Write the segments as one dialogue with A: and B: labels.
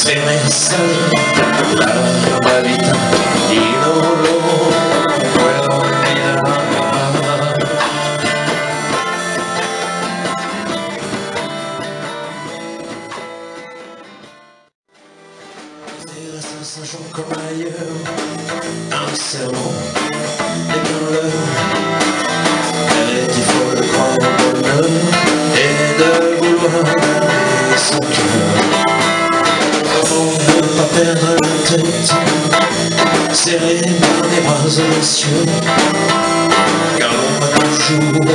A: se me sale la dans comme ailleurs, un serment, cerveau et dans l'heure. Elle qu'il faut le grand bonheur et de vouloir donner son cœur. Comment ne pas perdre la tête, serré par les bras anxieux, car on va toujours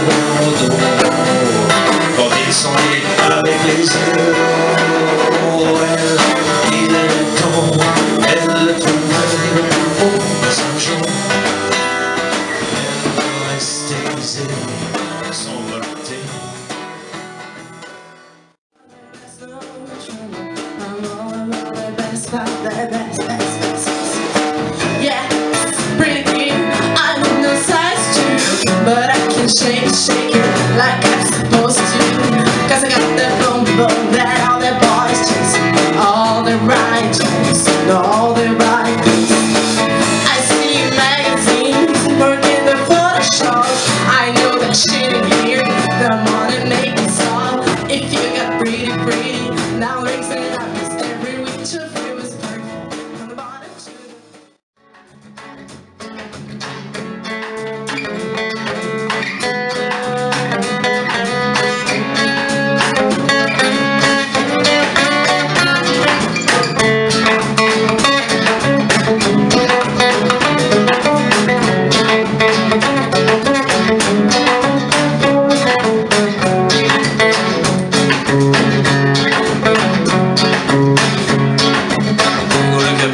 B: shake, shake it like I'm supposed to. Cause I got that all the boys chase, all the right chase, and all the right. I see magazines the Photoshop. I know that shit making. If you got pretty, pretty, now
A: listen up.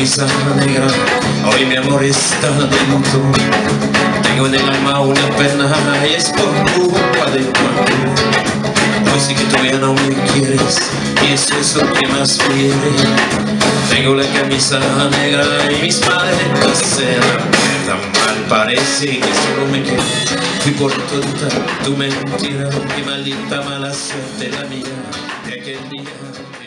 A: Camisa negra, hoy mi amor está de. Tengo en el alma una pena y es por culpa de tu amor. Hoy sí que tú ya no me quieres y eso es lo que más quiere. Tengo la camisa negra y mis maletas se la tan mal parece que solo me quiere. Fui por tonta tu mentira y maldita mala suerte la mía de aquel día.